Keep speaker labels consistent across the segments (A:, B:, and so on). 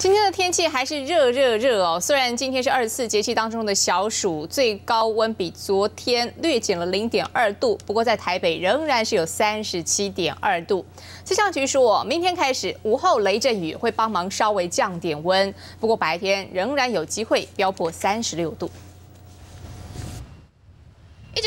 A: 今天的天气还是热热热哦，虽然今天是二十四节气当中的小暑，最高温比昨天略减了零点二度，不过在台北仍然是有三十七点二度。气象局说，明天开始午后雷阵雨会帮忙稍微降点温，不过白天仍然有机会飙破三十六度。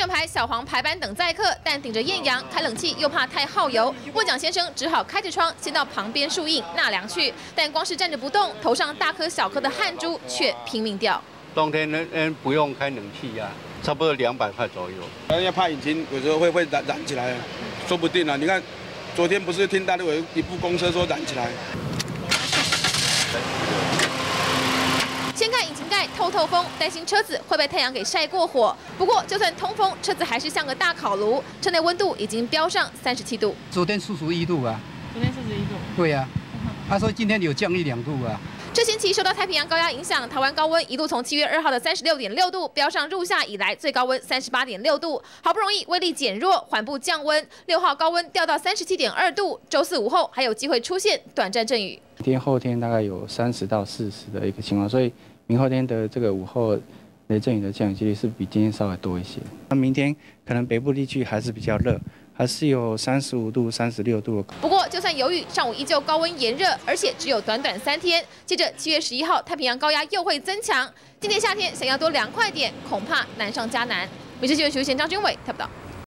B: 一整排小黄排班等载客，但顶着艳阳开冷气又怕太耗油，沃蒋先生只好开着窗先到旁边树荫纳凉去。但光是站着不动，头上大颗小颗的汗珠却拼命掉。
C: 冬天呢，嗯，不用开冷气呀，差不多两百块左右。
D: 人家怕引擎有时候会会燃燃起来，说不定啊。你看，昨天不是听大陆有一部公车说燃起来。
B: 掀开引擎盖透透风，担心车子会被太阳给晒过火。不过就算通风，车子还是像个大烤炉，车内温度已经飙上三十七度。
E: 昨天四十一度吧，
F: 昨天四十一度。
E: 对呀，他说今天有降一两度啊。
B: 这星期受到太平洋高压影响，台湾高温一度从七月二号的三十六点六度飙上入夏以来最高温三十八点六度，好不容易威力减弱，缓步降温。六号高温掉到三十七点二度，周四午后还有机会出现短暂阵雨。
G: 明天后天大概有三十到四十的一个情况，所以明后天的这个午后雷阵雨的降雨几率是比今天稍微多一些。那明天可能北部地区还是比较热，还是有三十五度、三十六度。
B: 不过就算有雨，上午依旧高温炎热，而且只有短短三天。接着七月十一号，太平洋高压又会增强，今年夏天想要多凉快点，恐怕难上加难。美食新闻徐贤、张军伟，看不到。